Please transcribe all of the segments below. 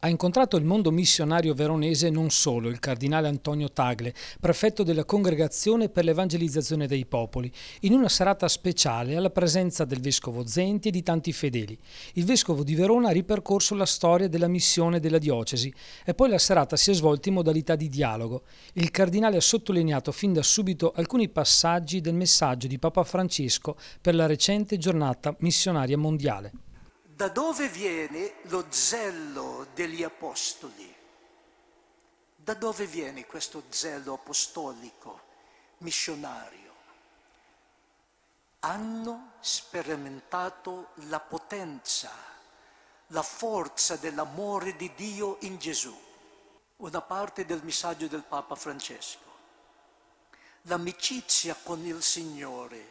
Ha incontrato il mondo missionario veronese non solo il cardinale Antonio Tagle, prefetto della Congregazione per l'Evangelizzazione dei Popoli, in una serata speciale alla presenza del vescovo Zenti e di tanti fedeli. Il vescovo di Verona ha ripercorso la storia della missione della diocesi e poi la serata si è svolta in modalità di dialogo. Il cardinale ha sottolineato fin da subito alcuni passaggi del messaggio di Papa Francesco per la recente giornata missionaria mondiale. Da dove viene lo zelo degli apostoli? Da dove viene questo zelo apostolico, missionario? Hanno sperimentato la potenza, la forza dell'amore di Dio in Gesù. Una parte del messaggio del Papa Francesco. L'amicizia con il Signore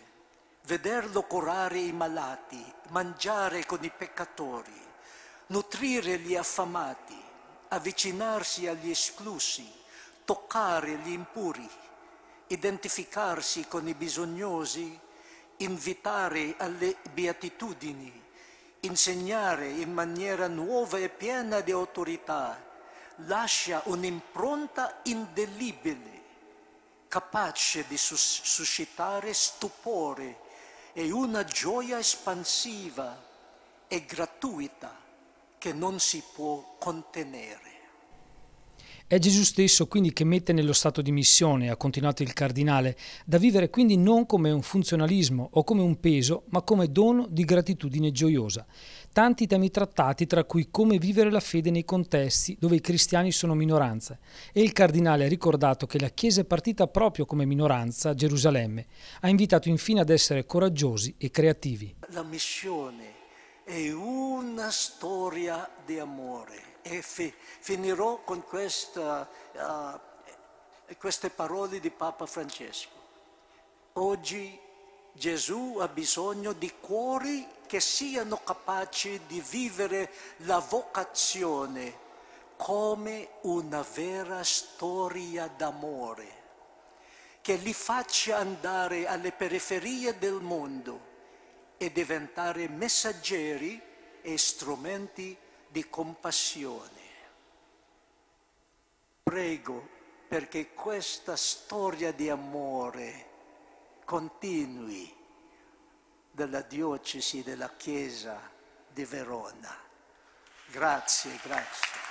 vederlo curare i malati, mangiare con i peccatori, nutrire gli affamati, avvicinarsi agli esclusi, toccare gli impuri, identificarsi con i bisognosi, invitare alle beatitudini, insegnare in maniera nuova e piena di autorità, lascia un'impronta indelibile, capace di suscitare stupore è una gioia espansiva e gratuita che non si può contenere. È Gesù stesso quindi che mette nello stato di missione, ha continuato il cardinale, da vivere quindi non come un funzionalismo o come un peso, ma come dono di gratitudine gioiosa tanti temi trattati, tra cui come vivere la fede nei contesti dove i cristiani sono minoranza. E il cardinale ha ricordato che la Chiesa è partita proprio come minoranza a Gerusalemme. Ha invitato infine ad essere coraggiosi e creativi. La missione è una storia di amore e fi- finirò con questa, uh, queste parole di Papa Francesco. Oggi Gesù ha bisogno di cuori che siano capaci di vivere la vocazione come una vera storia d'amore, che li faccia andare alle periferie del mondo e diventare messaggeri e strumenti di compassione. Prego perché questa storia di amore continui della diocesi della Chiesa di Verona. Grazie, grazie.